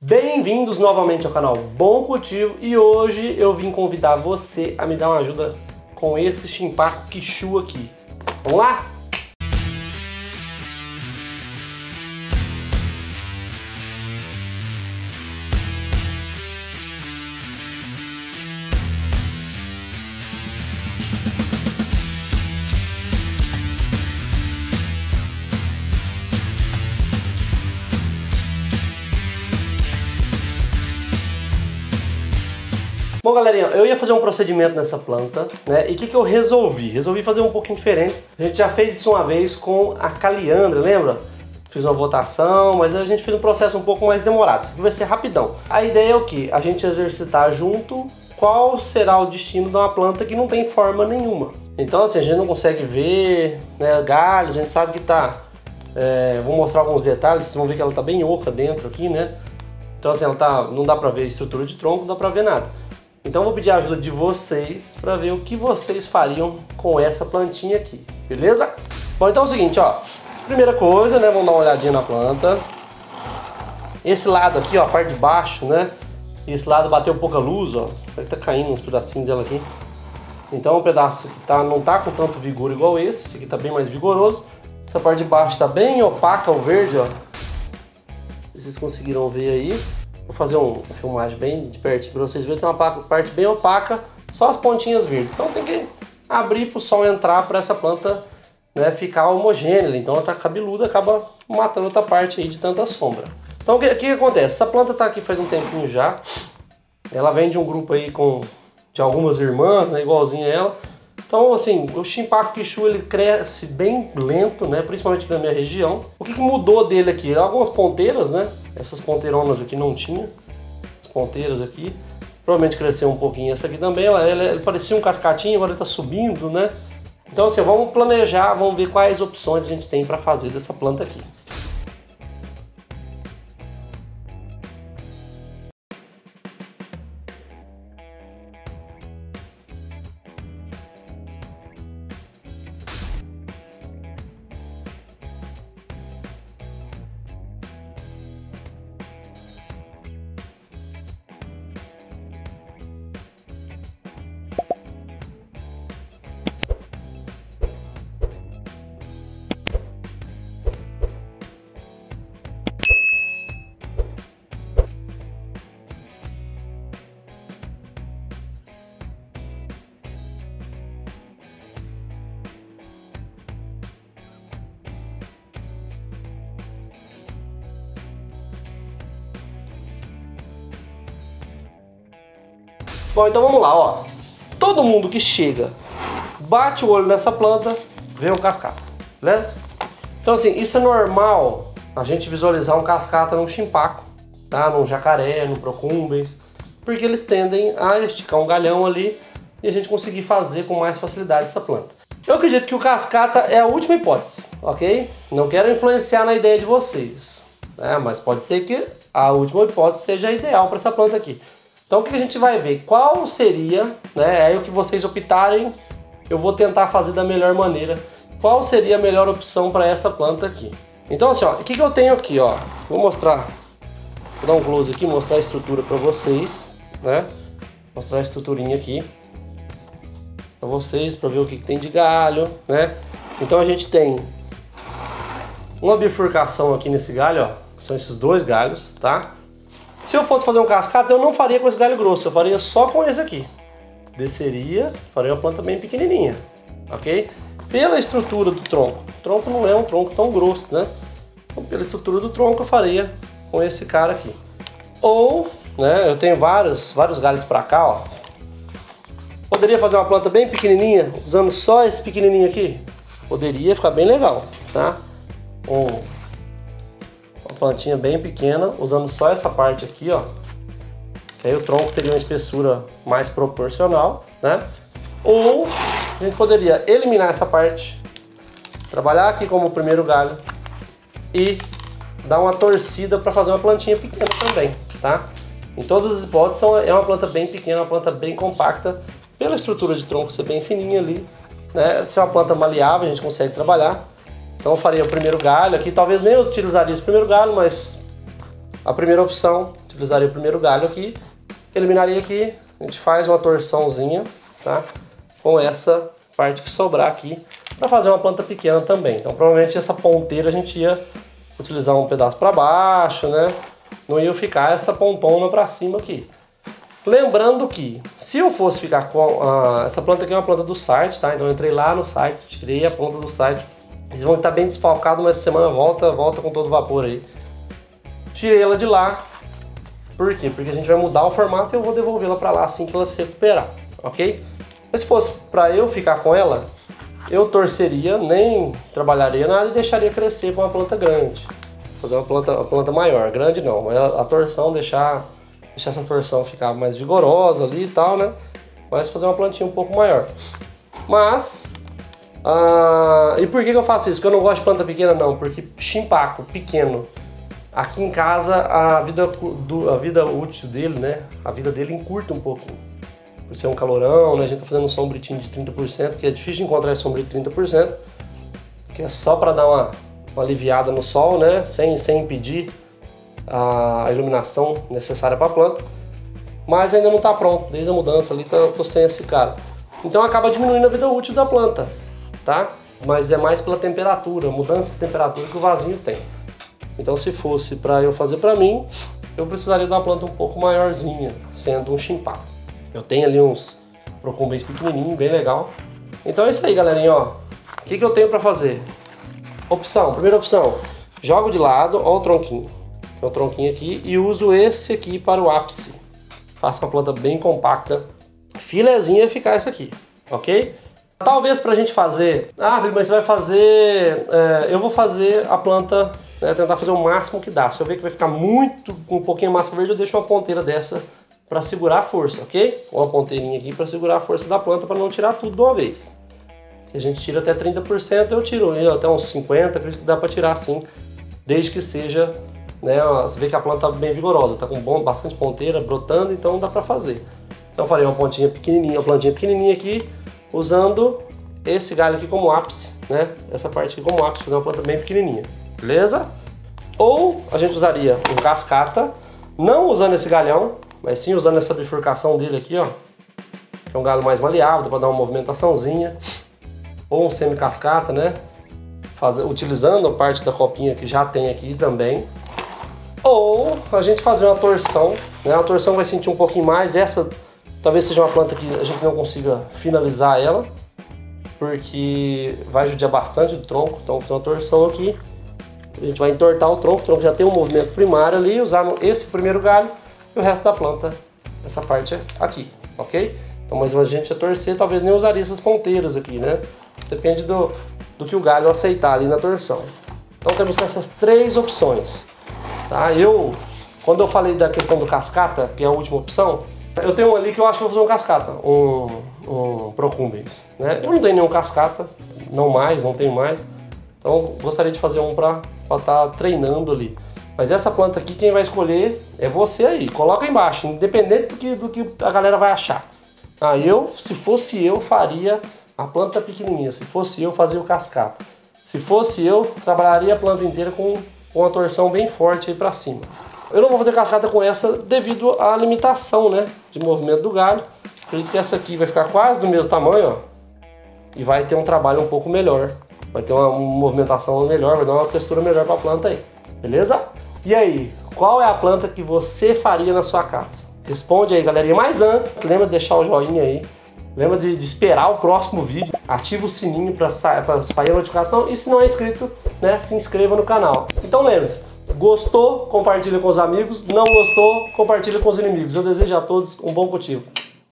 Bem-vindos novamente ao canal Bom Cultivo e hoje eu vim convidar você a me dar uma ajuda com esse chimpaco quichu aqui. Vamos lá? Bom, galerinha, eu ia fazer um procedimento nessa planta, né? E o que, que eu resolvi? Resolvi fazer um pouquinho diferente. A gente já fez isso uma vez com a caliandra, lembra? Fiz uma votação, mas a gente fez um processo um pouco mais demorado. Isso aqui vai ser rapidão. A ideia é o que? A gente exercitar junto qual será o destino de uma planta que não tem forma nenhuma. Então, assim, a gente não consegue ver né, galhos, a gente sabe que tá... É, vou mostrar alguns detalhes, vocês vão ver que ela tá bem oca dentro aqui, né? Então, assim, ela tá, não dá pra ver estrutura de tronco, não dá pra ver nada. Então vou pedir a ajuda de vocês para ver o que vocês fariam com essa plantinha aqui, beleza? Bom, então é o seguinte, ó. Primeira coisa, né, vamos dar uma olhadinha na planta. Esse lado aqui, ó, a parte de baixo, né? Esse lado bateu pouca luz, ó. Será que tá caindo uns pedacinhos dela aqui? Então o pedaço que tá, não tá com tanto vigor igual esse, esse aqui tá bem mais vigoroso. Essa parte de baixo tá bem opaca, o verde, ó. Vocês conseguiram ver aí. Vou fazer uma filmagem bem de perto para vocês verem. Tem uma parte bem opaca, só as pontinhas verdes. Então tem que abrir para o sol entrar para essa planta né, ficar homogênea. Então ela está cabeluda, acaba matando outra parte aí de tanta sombra. Então o que, que acontece? Essa planta está aqui faz um tempinho já. Ela vem de um grupo aí com de algumas irmãs, né, igualzinha a ela. Então, assim, o Shimpaku Kishu ele cresce bem lento, né? Principalmente aqui na minha região. O que, que mudou dele aqui? Algumas ponteiras, né? Essas ponteironas aqui não tinha. As ponteiras aqui. Provavelmente cresceu um pouquinho essa aqui também. Ela, ela, ela parecia um cascatinho, agora está subindo, né? Então, assim, vamos planejar, vamos ver quais opções a gente tem para fazer dessa planta aqui. Bom, então vamos lá, ó. Todo mundo que chega, bate o olho nessa planta, vê um cascata, beleza? Então assim, isso é normal a gente visualizar um cascata num chimpaco, tá? Num jacaré, no procumbens, porque eles tendem a esticar um galhão ali e a gente conseguir fazer com mais facilidade essa planta. Eu acredito que o cascata é a última hipótese, ok? Não quero influenciar na ideia de vocês, né? mas pode ser que a última hipótese seja ideal para essa planta aqui. Então o que a gente vai ver? Qual seria, né? Aí o que vocês optarem, eu vou tentar fazer da melhor maneira. Qual seria a melhor opção para essa planta aqui? Então assim, ó, o que, que eu tenho aqui, ó? Vou mostrar, vou dar um close aqui, mostrar a estrutura para vocês, né? Mostrar a estruturinha aqui para vocês, para ver o que, que tem de galho, né? Então a gente tem uma bifurcação aqui nesse galho, ó. São esses dois galhos, tá? Se eu fosse fazer um cascata, eu não faria com esse galho grosso, eu faria só com esse aqui. Desceria, faria uma planta bem pequenininha, ok? Pela estrutura do tronco, o tronco não é um tronco tão grosso, né? Então, pela estrutura do tronco, eu faria com esse cara aqui. Ou, né, eu tenho vários, vários galhos para cá, ó. Poderia fazer uma planta bem pequenininha, usando só esse pequenininho aqui? Poderia ficar bem legal, tá? Um plantinha bem pequena, usando só essa parte aqui, ó. Que aí o tronco teria uma espessura mais proporcional, né? Ou a gente poderia eliminar essa parte, trabalhar aqui como o primeiro galho e dar uma torcida para fazer uma plantinha pequena também, tá? Em todas as hipóteses é uma planta bem pequena, uma planta bem compacta, pela estrutura de tronco ser bem fininha ali, né? Se é uma planta maleável, a gente consegue trabalhar. Então eu faria o primeiro galho aqui, talvez nem utilizaria esse primeiro galho, mas a primeira opção, utilizaria o primeiro galho aqui, eliminaria aqui, a gente faz uma torçãozinha, tá? Com essa parte que sobrar aqui, para fazer uma planta pequena também. Então provavelmente essa ponteira a gente ia utilizar um pedaço para baixo, né? Não ia ficar essa pontona para cima aqui. Lembrando que, se eu fosse ficar com a, essa planta aqui é uma planta do site, tá? Então eu entrei lá no site, tirei a planta do site. Eles vão estar bem desfalcados, mas semana volta, volta com todo vapor aí. Tirei ela de lá. Por quê? Porque a gente vai mudar o formato e eu vou devolvê-la para lá assim que ela se recuperar, ok? Mas se fosse para eu ficar com ela, eu torceria, nem trabalharia nada e deixaria crescer com uma planta grande. Fazer uma planta, uma planta maior, grande não, mas a, a torção deixar deixar essa torção ficar mais vigorosa ali e tal, né? Mas fazer uma plantinha um pouco maior. Mas, ah, e por que, que eu faço isso? Porque eu não gosto de planta pequena não, porque chimpaco pequeno, aqui em casa a vida, a vida útil dele, né? A vida dele encurta um pouquinho. Por ser um calorão, né? A gente tá fazendo um sombritinho de 30%, que é difícil de encontrar esse sombrio de 30%, que é só para dar uma, uma aliviada no sol, né? Sem, sem impedir a iluminação necessária para a planta, mas ainda não está pronto, desde a mudança ali estou tá, sem esse cara. Então acaba diminuindo a vida útil da planta, tá? Mas é mais pela temperatura, mudança de temperatura que o vasinho tem. Então se fosse para eu fazer para mim, eu precisaria de uma planta um pouco maiorzinha, sendo um chimpá. Eu tenho ali uns procumbens pequenininho, bem legal. Então é isso aí, galerinha, ó. O que, que eu tenho para fazer? Opção, primeira opção, jogo de lado, ó o tronquinho tem o tronquinho aqui e uso esse aqui para o ápice. Faço uma planta bem compacta, filezinha eficaz aqui, ok? Talvez para a gente fazer, ah, mas você vai fazer, é, eu vou fazer a planta, né, tentar fazer o máximo que dá. Se eu ver que vai ficar muito, com um pouquinho massa verde, eu deixo uma ponteira dessa para segurar a força, ok? Uma ponteirinha aqui para segurar a força da planta para não tirar tudo de uma vez. Se a gente tira até 30%, eu tiro até uns 50%, acredito que dá para tirar assim, desde que seja né? Você vê que a planta está bem vigorosa, está com bom, bastante ponteira, brotando, então dá para fazer. Então eu farei uma pontinha pequenininha, uma plantinha pequenininha aqui, usando esse galho aqui como ápice, né? Essa parte aqui como ápice, fazer uma planta bem pequenininha, beleza? Ou a gente usaria um cascata, não usando esse galhão, mas sim usando essa bifurcação dele aqui, ó. Que é um galho mais maleável, para dar uma movimentaçãozinha. Ou um semi-cascata, né? Fazer, utilizando a parte da copinha que já tem aqui também. Ou a gente fazer uma torção, né? A torção vai sentir um pouquinho mais. Essa talvez seja uma planta que a gente não consiga finalizar ela, porque vai judiar bastante do tronco. Então, fazer uma torção aqui. A gente vai entortar o tronco, o tronco já tem um movimento primário ali, usar esse primeiro galho e o resto da planta, essa parte aqui, ok? Então, mas a gente a torcer, talvez nem usaria essas ponteiras aqui, né? Depende do, do que o galho aceitar ali na torção. Então temos essas três opções. Tá? Eu, quando eu falei da questão do cascata, que é a última opção, eu tenho um ali que eu acho que vou fazer um cascata, um, um procumbens. Né? Eu não tenho nenhum cascata, não mais, não tenho mais. Então gostaria de fazer um para estar tá treinando ali. Mas essa planta aqui, quem vai escolher é você aí. Coloca embaixo, independente do que, do que a galera vai achar. Ah, eu, se fosse eu, faria a planta pequenininha. Se fosse eu, fazia o cascata. Se fosse eu, trabalharia a planta inteira com com uma torção bem forte aí para cima. Eu não vou fazer cascata com essa devido à limitação, né, de movimento do galho. Acredito que essa aqui vai ficar quase do mesmo tamanho, ó, e vai ter um trabalho um pouco melhor. Vai ter uma movimentação melhor, vai dar uma textura melhor para a planta aí. Beleza? E aí, qual é a planta que você faria na sua casa? Responde aí, galerinha. Mas antes, lembra de deixar o joinha aí. Lembra de, de esperar o próximo vídeo. Ativa o sininho para sa sair a notificação. E se não é inscrito, né, se inscreva no canal. Então lembre-se, gostou, compartilha com os amigos, não gostou, compartilha com os inimigos. Eu desejo a todos um bom cultivo.